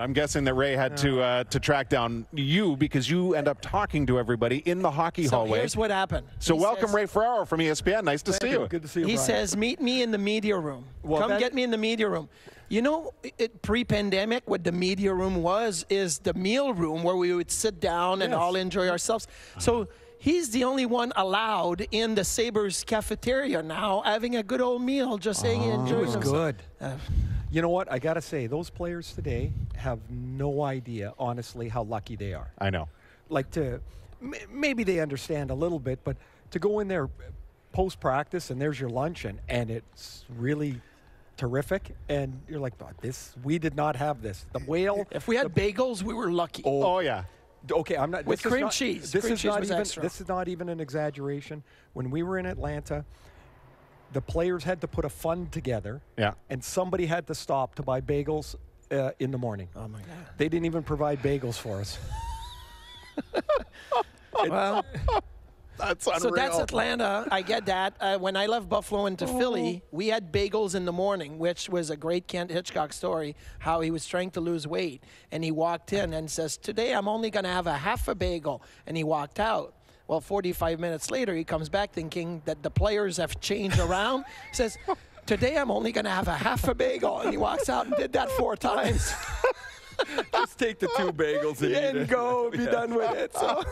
I'm guessing that Ray had to uh, to track down you because you end up talking to everybody in the hockey So hallway. here's what happened. So He welcome says- Ray Ferraro from E ESPN. Nice to see you. Good to see you. He Brian. says, "Meet me in the media room. Well, Come get me in the media room." You know, it, pre-pandemic, what the media room was is the meal room where we would sit down and Yes. all enjoy ourselves. So he's the only one allowed in the Sabres cafeteria now, having a good old meal, just saying It enjoying was himself. good. You know what? I got to say, those players today have no idea, honestly, how lucky they are. I know. Like to, m- maybe they understand a little bit, but to go in there post practice and there's your lunch and, and it's really terrific. And you're like, "Oh, this, we did not have this. The whale. If we had bagels, we were lucky. Oh, oh yeah. Okay, I'm not. With this is cream not- cheese. This Cream is cheese not even. extra. This is not even an exaggeration. When we were in Atlanta, the players had to put a fund together. Yeah. And somebody had to stop to buy bagels uh, in the morning. Oh my God. They didn't even provide bagels for us. Well, That's unreal. So that's Atlanta. I get that. Uh, when I left Buffalo into Philly, we had bagels in the morning, which was a great Ken Hitchcock story. How he was trying to lose weight, and he walked in and says, "Today I'm only going to have a half a bagel," and he walked out. Well, 45 minutes later, he comes back thinking that the players have changed around. says, "Today I'm only going to have a half a bagel," and he walks out and did that four times. Just take the two bagels and, eat and it. go, be done with it. So.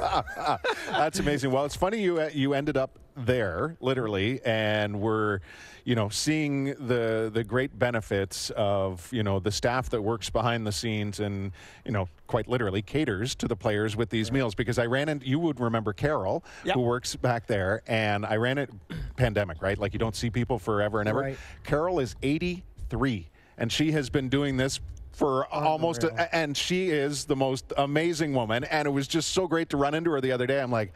That's amazing. Well, it's funny you uh, you ended up there literally, and we're, you know, seeing the the great benefits of you know the staff that works behind the scenes and you know quite literally caters to the players with these meals. Because I ran into you would remember Carol Yep. who works back there, and I ran it pandemic right, like you don't see people forever and ever. Right. Carol is 83, and she has been doing this. For almost, a, and she is the most amazing woman. And it was just so great to run into her the other day. I'm like,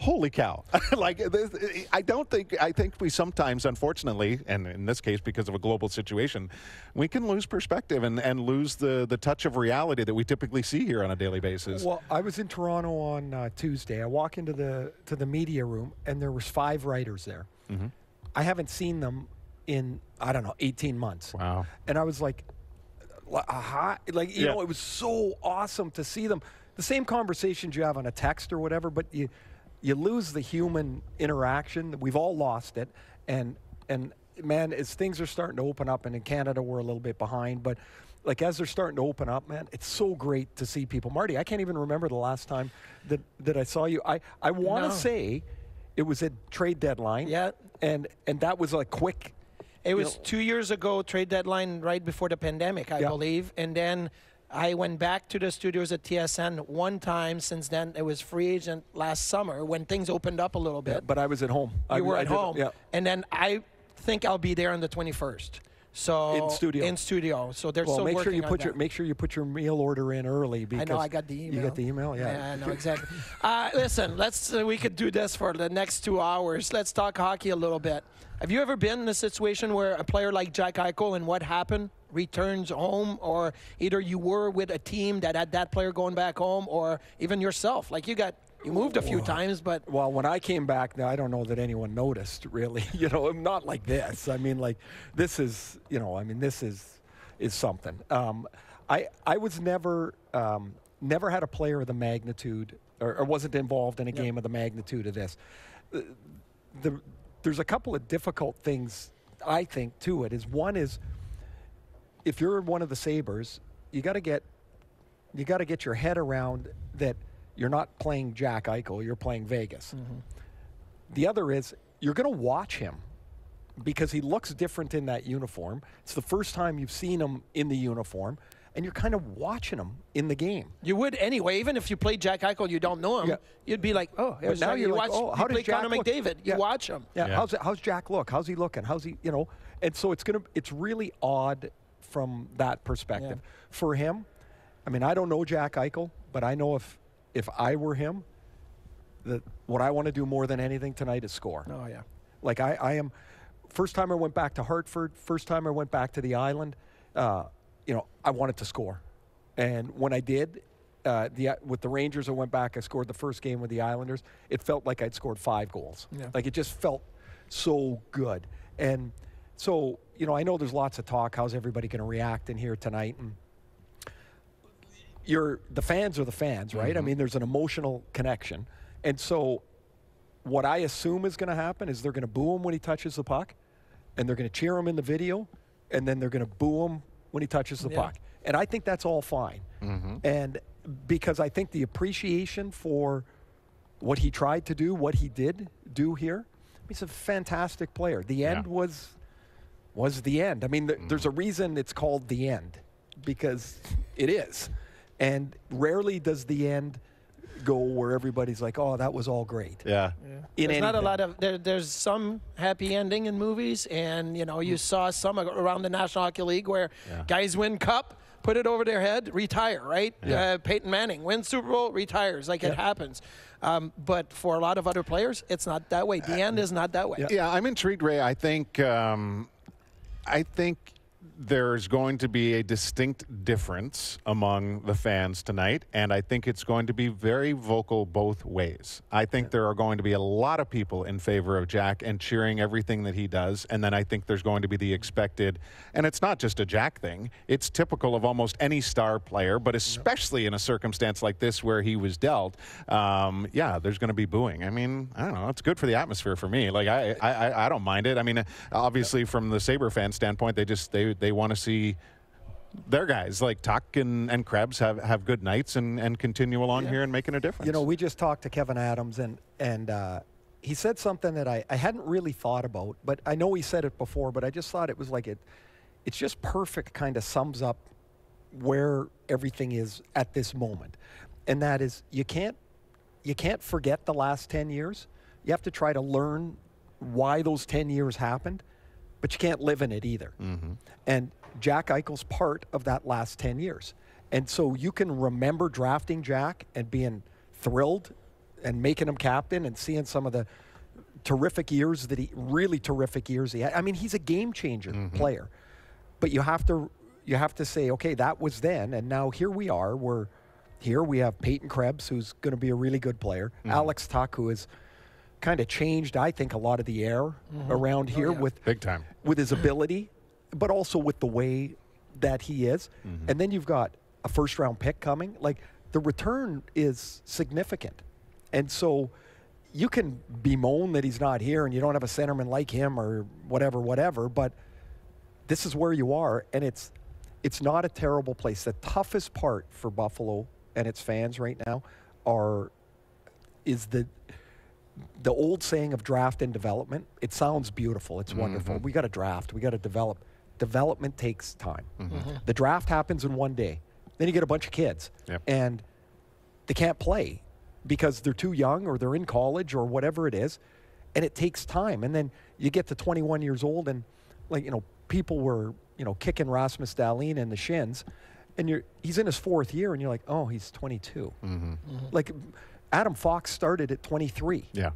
holy cow! like, this, I don't think I think we sometimes, unfortunately, and in this case because of a global situation, we can lose perspective and, and lose the the touch of reality that we typically see here on a daily basis. Well, I was in Toronto on uh, Tuesday. I walk into the to the media room, and there was five writers there. Mm-hmm. I haven't seen them in I don't know 18 months. Wow. And I was like, li- aha, like you Yeah. know, it was so awesome to see them. The same conversations you have on a text or whatever, but you you lose the human interaction. We've all lost it, and and man, as things are starting to open up, and in Canada we're a little bit behind, but like as they're starting to open up, man, it's so great to see people. Marty, I can't even remember the last time that that I saw you. I I want to No. say it was at trade deadline. Yeah. and and that was a quick. It was know- two years ago, trade deadline, right before the pandemic, I Yeah. believe. And then I went back to the studios at TSN one time. Since then, it was free agent last summer when things opened up a little bit. But I was at home. I, you were I at did- home. Yeah. And then I think I'll be there on the 21st. So In studio. In studio. So they're Well, still make sure you put that. your make sure you put your meal order in early I because know I got the email. You got the email, yeah. Yeah, I know exactly. uh, listen, let's uh, we could do this for the next two hours. Let's talk hockey a little bit. Have you ever been in a situation where a player like Jack Eichel and what happened returns home, or either you were with a team that had that player going back home, or even yourself? Like you got you moved a few times, but Well, when I came back, now I don't know that anyone noticed really. You know, I'm not like this. I mean, like this is, you know, I mean, this is is something. Um, I I was never um, never had a player of the magnitude, or, or wasn't involved in a game of the magnitude of this. Uh, the, there's a couple of difficult things I think to it. Is one is if you're one of the Sabres, you got to get you got to get your head around that you're not playing Jack Eichel, you're playing Vegas. Mm-hmm. The other is you're going to watch him because he looks different in that uniform. It's the first time you've seen him in the uniform, and you're kind of watching him in the game. you would anyway. Even if you played Jack Eichel, you don't know him. Yeah. You'd be like, oh, here's now you're you like, watch, oh, you how play does Jack Connor look? McDavid. Yeah. You watch him. Yeah, Yeah. how's how's Jack look? How's he looking? How's he, you know? And so it's gonna it's really odd from that perspective. Yeah. For him, I mean, I don't know Jack Eichel, but I know if if I were him, that what I want to do more than anything tonight is score. Oh yeah. Like I, I am. First time I went back to Hartford. First time I went back to the island. Uh, you know, I wanted to score, and when I did, uh, the with the Rangers, I went back. I scored the first game with the Islanders. It felt like I'd scored five goals. Yeah. Like it just felt so good, and so you know, I know there's lots of talk. How's everybody going to react in here tonight? And you're the fans are the fans, right? I mm-hmm. mean, there's an emotional connection, and so what I assume is going to happen is they're going to boo him when he touches the puck, and they're going to cheer him in the video, and then they're going to boo him when he touches the Yeah. puck. And I think that's all fine. Mm-hmm. And because I think the appreciation for what he tried to do, what he did do here, he's a fantastic player. The end Yeah. was was the end. I mean, th- there's mm. a reason it's called the end because it is. And rarely does the end go where everybody's like, "Oh, that was all great." Yeah. In there's not a lot of there, there's some happy ending in movies and you know you saw some around the national hockey league where Yeah. guys win cup put it over their head retire right Yeah. uh, peyton manning wins super bowl retires like it happens um, but for a lot of other players it's not that way the end is not that way Yeah. Yeah, I'm intrigued, Ray. I think um, I think there's going to be a distinct difference among the fans tonight, and I think it's going to be very vocal both ways. I think there are going to be a lot of people in favor of Jack and cheering everything that he does, and then I think there's going to be the expected, and it's not just a Jack thing. It's typical of almost any star player, but especially in a circumstance like this where he was dealt. Um, yeah, there's going to be booing. I mean, I don't know. It's good for the atmosphere for me. Like I, I, I- don't mind it. I mean, obviously from the Sabre fan standpoint, they just they they want to see their guys like Tuch and, and Krebs have, have good nights and, and continue along here and making a difference. You know, we just talked to Kevin Adams, and and uh, he said something that I, I hadn't really thought about, but I know he said it before, but I just thought it was like it. It's just perfect, kind of sums up where everything is at this moment, and that is you can't you can't forget the last ten years. You have to try to learn why those ten years happened, but you can't live in it either. Mm-hmm. And Jack Eichel's part of that last 10 years. And so you can remember drafting Jack and being thrilled and making him captain and seeing some of the terrific years that he really terrific years he had. I mean, he's a game changer mm-hmm. player. But you have to you have to say, okay, that was then and now here we are. We're here we have Peyton Krebs who's going to be a really good player. Mm-hmm. Alex Tuch who has kind of changed I think a lot of the air mm-hmm. around oh, here with Big time. with his ability, but also with the way that he is. Mm-hmm. And then you've got a first round pick coming. Like the return is significant. And so you can bemoan that he's not here and you don't have a centerman like him or whatever, whatever, but this is where you are and it's it's not a terrible place. The toughest part for Buffalo and its fans right now are is the the old saying of draft and development, it sounds beautiful. It's mm-hmm. wonderful. We got to draft. We got to develop. Development takes time. Mm-hmm. Mm-hmm. The draft happens in one day. Then you get a bunch of kids, Yep. and they can't play because they're too young or they're in college or whatever it is, and it takes time. And then you get to 21 years old, and like you know, people were you know kicking Rasmus Dahlin in the shins, and you're he's in his fourth year, and you're like, oh, he's 22. Like Adam Fox started at 23 Yeah.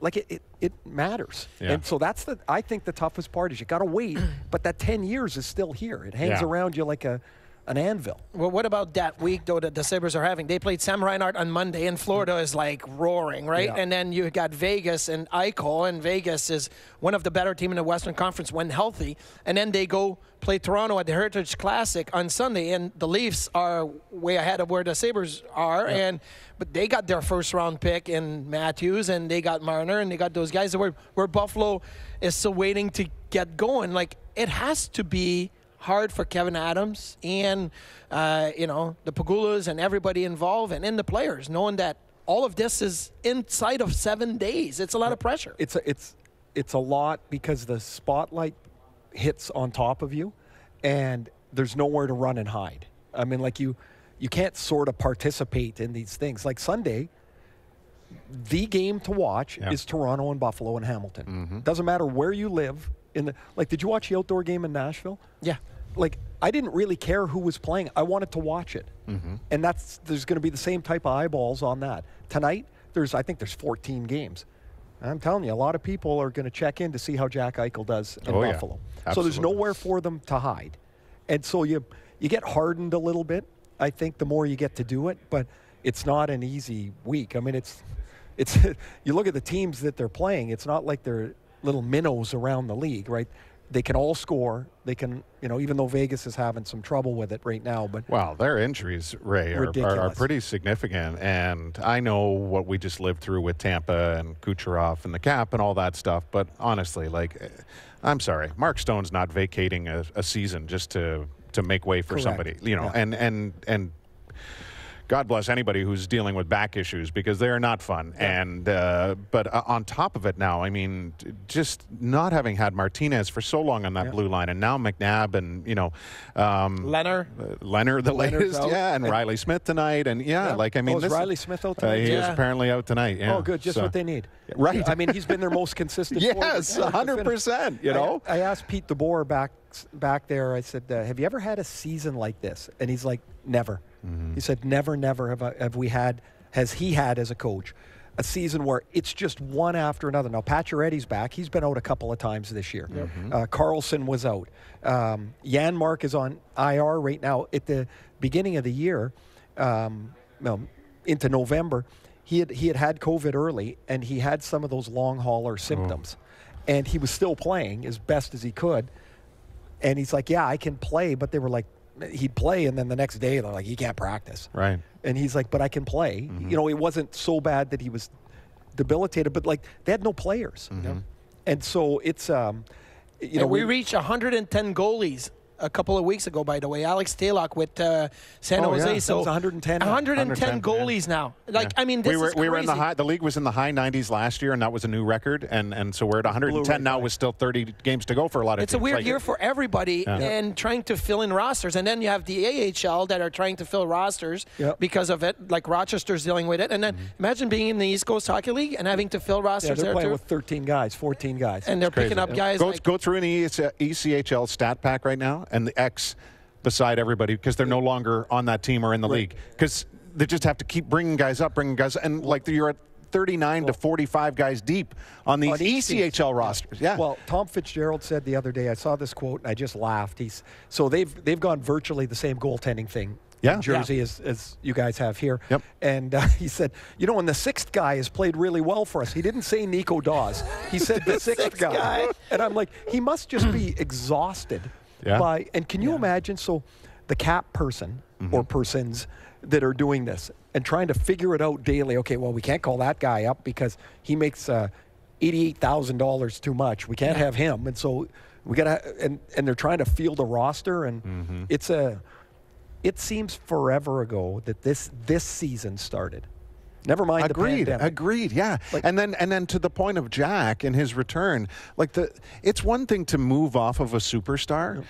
like it, it, it matters Yeah. and so that's the i think the toughest part is you got to wait but that 10 years is still here it hangs Yeah. around you like a an anvil Well, what about that week though that the Sabres are having? They played Sam Reinhart on Monday, and Florida is like roaring, right? Yeah. And then you got Vegas and Eichel, and Vegas is one of the better team in the Western Conference when healthy. And then they go play Toronto at the Heritage Classic on Sunday, and the Leafs are way ahead of where the Sabres are, and but they got their first round pick in Matthews, and they got Marner, and they got those guys that were where Buffalo is still waiting to get going. Like it has to be hard for Kevin Adams and uh, you know the Pegulas and everybody involved and in the players, knowing that all of this is inside of seven days. It's a lot of pressure. it's a, it's it's a lot because the spotlight hits on top of you and there's nowhere to run and hide i mean like you you can't sort of participate in these things like sunday the game to watch Yeah. is toronto and buffalo and hamilton doesn't matter where you live in the like did you watch the outdoor game in nashville Yeah. Like I didn't really care who was playing. I wanted to watch it, mm-hmm. and that's there's going to be the same type of eyeballs on that tonight. There's I think there's 14 games. I'm telling you, a lot of people are going to check in to see how Jack Eichel does in Oh, yeah. Buffalo. So there's nowhere for them to hide, and so you you get hardened a little bit. I think the more you get to do it, but it's not an easy week. I mean, it's it's you look at the teams that they're playing. It's not like they're little minnows around the league, right? They can all score. They can, you know, even though Vegas is having some trouble with it right now, but Well, their injuries, Ray, are, are, are pretty significant. And I know what we just lived through with Tampa and Kucherov and the cap and all that stuff. But honestly, like, eh, I'm sorry, Mark Stone's not vacating a, a season just to to make way for Correct. somebody, you know. Yeah. And and and God bless anybody who's dealing with back issues because they are not fun. And uh, but uh, on top of it now, I mean, just not having had Martinez for so long on that blue line, and now McNabb and you know. Um, Leonard. uh, Leonard, the Leonard's latest, out. yeah, and, And- Riley Smith tonight, and yeah, Yeah. like I mean, Oh, is this Riley Smith out Uh, tonight? he is apparently out tonight. Yeah. oh, good, just So- what they need. Right. I mean, he's been their most consistent. forward. Yes, hundred percent. You know, I, I asked Pete DeBoer back back there. I said, uh, "Have you ever had a season like this?" And he's like, "Never." Mm-hmm. He said, "Never, never have I, have we had has he had as a coach a season where it's just one after another." Now Pacioretty's back. He's been out a couple of times this year. Mm-hmm. Uh, Karlsson was out. Um, Janmark is on IR right now. At the beginning of the year, um, well, into November, he had he had had COVID early, and he had some of those long hauler symptoms, and he was still playing as best as he could. And he's like, "Yeah, I can play," but they were like, he'd play, and then the next day they're like, "He can't practice." right? And he's like, "But I can play." Mm-hmm. You know, it wasn't so bad that he was debilitated, but like they had no players, Mm-hmm. and so it's um, you know And we reached 110 goalies a couple of weeks ago, by the way. Alex Stalock with uh, San Oh, Jose. yeah. So was 110 110 110, goalies now. Like, Yeah. I mean, this we were is we were in the high. The league was in the high 90s last year, and that was a new record. And and so we're at 110 right now, by. with still 30 games to go for a lot of It's a weird Like, year for everybody and trying to fill in rosters. And then you have the AHL that are trying to fill rosters Yep. because of it, like Rochester's dealing with it. And then imagine being in the East Coast Hockey League and having to fill yeah, rosters they're there playing too. with 13 guys, 14 guys. and they're crazy. picking up guys Go, like go through an ECHL stat pack right now, and the X beside everybody because they're no longer on that team or in the league because they just have to keep bringing guys up, bringing guys, and like you're at 39 to 45 guys deep on these On each team. ECHL rosters. Yeah. Well, Tom Fitzgerald said the other day. I saw this quote and I just laughed. He's so they've they've gone virtually the same goaltending thing. Yeah. In Jersey as, as you guys have here. Yep. And uh, he said, you know, when the sixth guy has played really well for us. He didn't say Nico Daws. He said the sixth, guy. guy. And I'm like, he must just be exhausted Yeah. by. And can you imagine? So, the cap person or persons that are doing this and trying to figure it out daily. Okay, well, we can't call that guy up because he makes uh, eighty-eight thousand dollars too much. We can't have him, and so we got to. And and they're trying to field a roster, and it's a. It seems forever ago that this this season started. Never mind Agreed. Agreed. Yeah. Like- and then and then to the point of Jack and his return, like the it's one thing to move off of a superstar,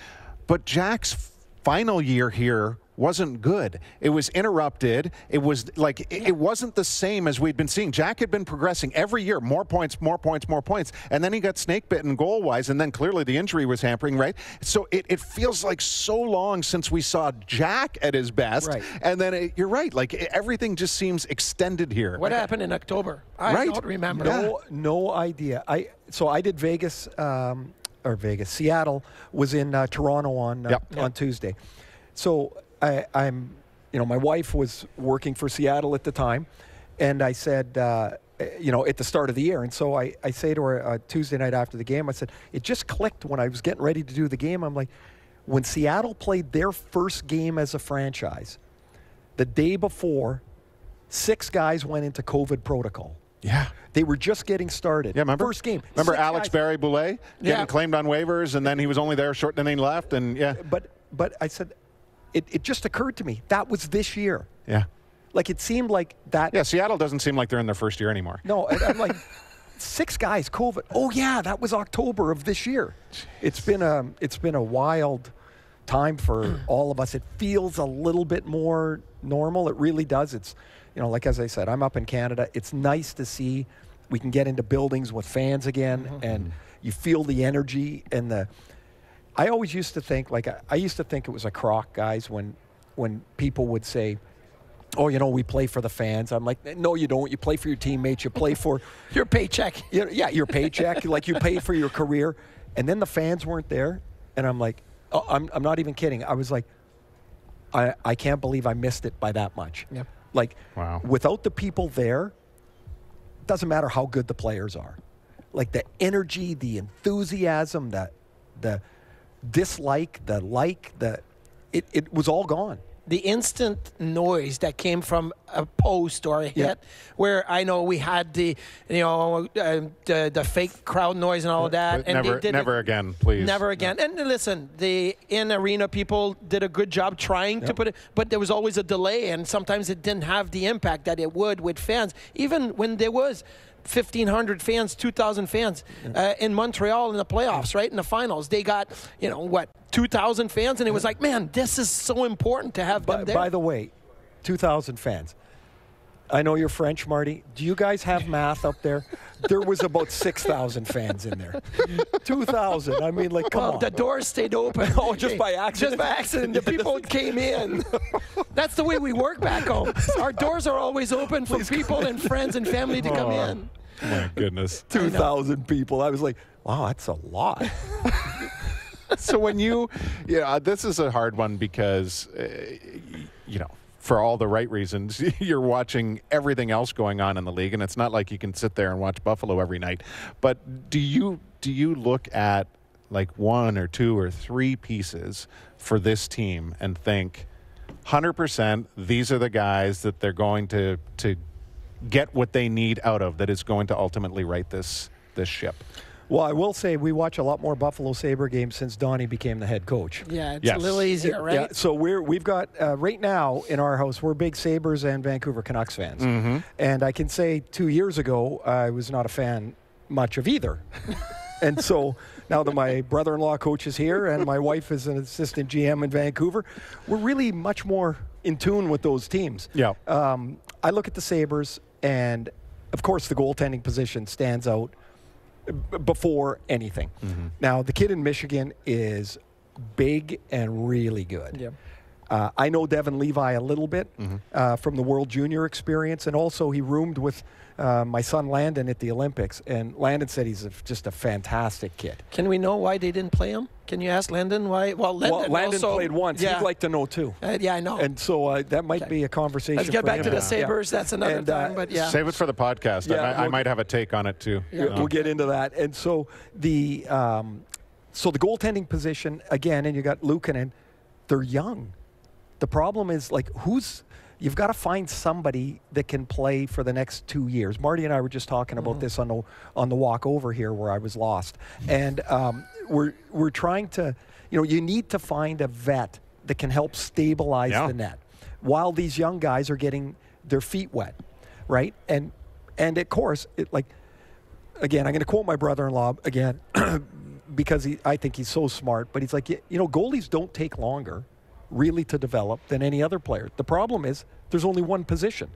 but Jack's final year here wasn't good. It was interrupted. It was like it, it wasn't the same as we'd been seeing. Jack had been progressing every year, more points, more points, more points, and then he got snake bitten goal wise, and then clearly the injury was hampering, right? So it, it feels like so long since we saw Jack at his best, Right. and then it, you're right, like it- everything just seems extended here. what happened in October. I Right. don't remember. No, no idea. I so I did Vegas um, or Vegas. Seattle was in uh, Toronto on uh, Yep. on Tuesday. So I, I'm, you know, my wife was working for Seattle at the time, and I said, uh, you know, at the start of the year, and so I, I say to her uh, Tuesday night after the game, I said, it just clicked when I was getting ready to do the game. I'm like, when Seattle played their first game as a franchise, the day before, six guys went into COVID protocol. Yeah. They were just getting started. Yeah, remember? First game. Remember Six Alex guys. Barré-Boulet getting Yeah. claimed on waivers, and then he was only there short, and then he left, and yeah, But but I said, it, it just occurred to me that was this year. yeah, Like it seemed like that. yeah. Seattle doesn't seem like they're in their first year anymore. No, I'm like, six guys COVID. Oh yeah, that was October of this year. It's been a it's been a wild time for all of us. It feels a little bit more normal. It really does. It's you know, like as I said, I'm up in Canada. It's nice to see we can get into buildings with fans again, mm-hmm. and you feel the energy and the. I always used to think like I, I used to think it was a crock, guys, when when people would say, "Oh, you know, we play for the fans." I'm like, "No, you don't. You play for your teammates. You play for Your paycheck. you know, yeah, your paycheck, like you pay for your career, and then the fans weren't there, and I'm like, oh, I'm, I'm not even kidding. I was like, I, I can't believe I missed it by that much. Yep. Like, Wow. without the people there, doesn't matter how good the players are. Like the energy, the enthusiasm, the the dislike, the like, the it, it was all gone. the instant noise that came from a post or a hit, Yeah. where I know we had the, you know, uh, the, the fake crowd noise and all of that, But and never, they did never it, again, please. Never again. And listen, the in arena people did a good job trying to put it, but there was always a delay, and sometimes it didn't have the impact that it would with fans. Even when there was 1,500 fans, 2,000 fans uh, in Montreal in the playoffs, right in the finals, they got you know what 2,000 fans, and it was like, man, this is so important to have them there. by the way, 2,000 fans. I know you're French, Marty. Do you guys have math up there? There was about 6,000 fans in there. 2,000. I mean, like, come well, on. the doors stayed open. Oh, just by accident? Just by accident. The people came in. That's the way we work back home. Our doors are always open for people and friends and family to come Oh. in. My goodness. 2,000 people. I was like, wow, that's a lot. so when you, yeah, this is a hard one because, uh, you know, for all the right reasons, you're watching everything else going on in the league, and it's not like you can sit there and watch Buffalo every night. But do you do you look at like one or two or three pieces for this team and think, hundred percent, these are the guys that they're going to to get what they need out of that is going to ultimately right this this ship. Well, I will say we watch a lot more Buffalo Sabre games since Donnie became the head coach. Yeah, it's Yes. a little easier, right? Yeah, so we're we've got uh, right now in our house we're big Sabres and Vancouver Canucks fans, Mm-hmm. and I can say two years ago I was not a fan much of either, and so now that my brother-in-law coaches here and my wife is an assistant GM in Vancouver, we're really much more in tune with those teams. Yeah. Um, I look at the Sabres, and of course the goaltending position stands out b- before anything. Mm-hmm. Now, the kid in Michigan is big and really good. Yeah. Uh, I know Devon Levi a little bit uh, from the World Junior experience, and also he roomed with uh, my son Landon at the Olympics. And Landon said he's a, just a fantastic kid. Can we know why they didn't play him? Can you ask Landon why? Well, Landon, well, Landon also, played once. Yeah, He'd like to know too. Uh, yeah, I know. And so uh, that might Okay. be a conversation. Let's get for back him to the Yeah. Sabres. That's another And, uh, time. But yeah, Save it for the podcast. I, Yeah, might, I we'll- might have a take on it too. Yeah. We'll get into that. And so the um, so the goaltending position again, and you got Luukkonen. They're young. The problem is like who's you've got to find somebody that can play for the next two years. Marty and I were just talking about this on the on the walk over here where I was lost, and um, we're we're trying to you know you need to find a vet that can help stabilize Yeah. the net while these young guys are getting their feet wet, right? And and of course it like again, I'm going to quote my brother-in-law again because he, I think he's so smart. But he's like, you you know, goalies don't take longer really to develop than any other player. The problem is there's only one position.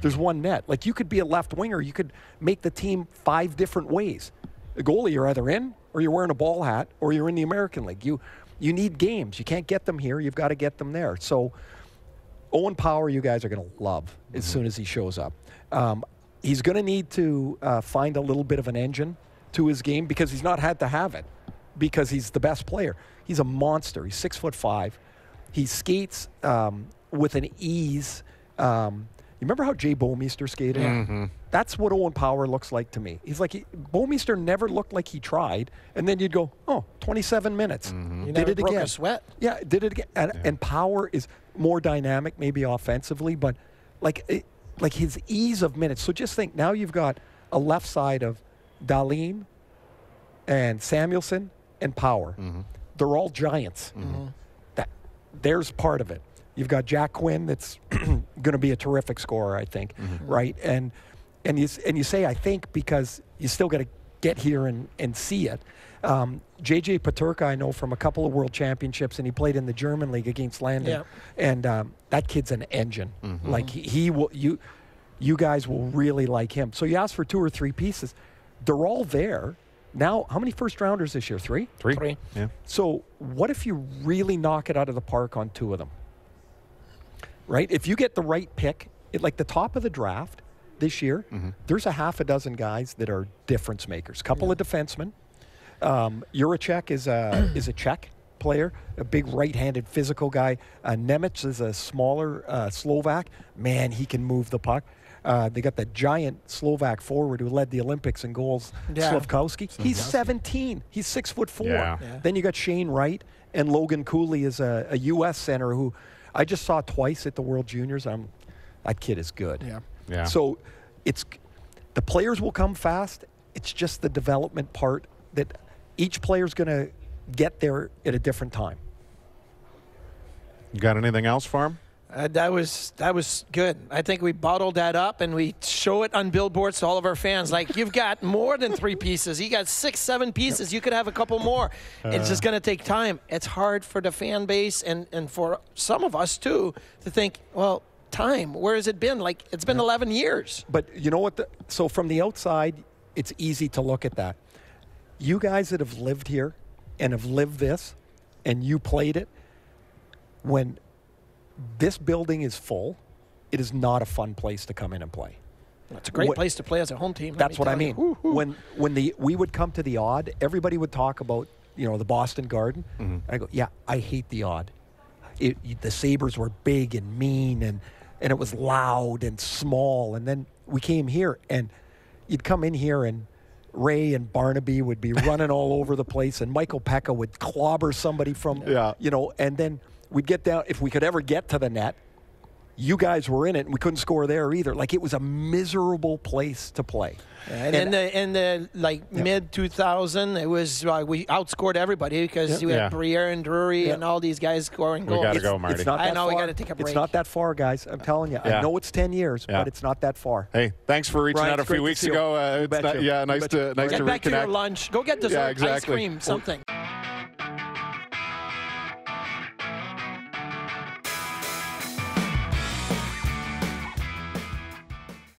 There's one net. Like you could be a left winger, you could make the team five different ways. A goalie, you're either in, or you're wearing a ball hat, or you're in the American League. You you need games. You can't get them here. You've got to get them there. So Owen Power, you guys are going to love as soon as he shows up. Um, he's going to need to uh, find a little bit of an engine to his game because he's not had to have it because he's the best player. He's a monster. He's six foot five. He skates um, with an ease. Um, you remember how Jay Bouwmeester skated? Mm-hmm. That's what Owen Power looks like to me. He's like, he, Bomeister never looked like he tried, and then you'd go, oh, 27 minutes. Mm-hmm. You Did never it broke a again. sweat. Yeah, did it again. And, and Power is more dynamic, maybe offensively, but like it, like his ease of minutes. So just think now you've got a left side of Dahlin and Samuelsson and Power. Mm-hmm. They're all giants. That there's part of it. You've got Jack Quinn that's going to be a terrific scorer, I think, right? And and you and you say I think because you still got to get here and, and see it. Um, JJ Peterka, I know from a couple of world championships, and he played in the German league against Landon. Yeah. And um, that kid's an engine. Like he, he will you you guys will really like him. So you ask for two or three pieces. They're all there. Now, how many first rounders this year? Three? Three. Three. Yeah. So, what if you really knock it out of the park on two of them? Right? If you get the right pick, at like the top of the draft this year, there's a half a dozen guys that are difference makers. Couple of defensemen. Um, Jiricek is a is a Czech, player, a big right-handed physical guy. Uh, Nemec is a smaller uh, Slovak. Man, he can move the puck. Uh, they got the giant Slovak forward who led the Olympics in goals, Yeah. Slafkovsky. He's 17. He's six foot four. Yeah. Yeah. Then you got Shane Wright and Logan Cooley is a, a U.S. center who I just saw twice at the World Juniors. I'm, that kid is good. Yeah. Yeah. So it's the players will come fast. It's just the development part that each player's going to get there at a different time. You got anything else for him? Uh, that was that was good. I think we bottled that up and we show it on billboards to all of our fans. Like you've got more than three pieces. You got six, seven pieces. You could have a couple more. it's just going to take time. It's hard for the fan base and and for some of us too to think. Well, time. Where has it been? Like it's been 11 years. But you know what? The, so from the outside, it's easy to look at that. You guys that have lived here and have lived this, and you played it, when this building is full, it is not a fun place to come in and play. It's a great What- place to play as a home team. That's me what I mean. Woo, woo. When when the we would come to the Aud, everybody would talk about you know the Boston Garden. Mm-hmm. I go, yeah, I hate the Aud. It, the Sabres were big and mean, and and it was loud and small. And then we came here, and you'd come in here, and Ray and Barnaby would be running all over the place, and Michael Peca would clobber somebody from Yeah. you know, and then we'd get down if we could ever get to the net you guys were in it and we couldn't score there either. Like it was a miserable place to play. And, in the in the like mid 2000, it was uh, we outscored everybody because we had Yeah. Briere and Drury and all these guys scoring We gotta it's, go, Marty. It's not I that know, we far. gotta take a break. It's not that far, guys. I'm telling you. Yeah. I know it's 10 years, Yeah. but it's not that far. Hey, thanks for reaching Brian, out a few weeks ago. Uh, You it's not- yeah, nice to nice Get to back to your lunch. Go get dessert, ice exactly. cream, something.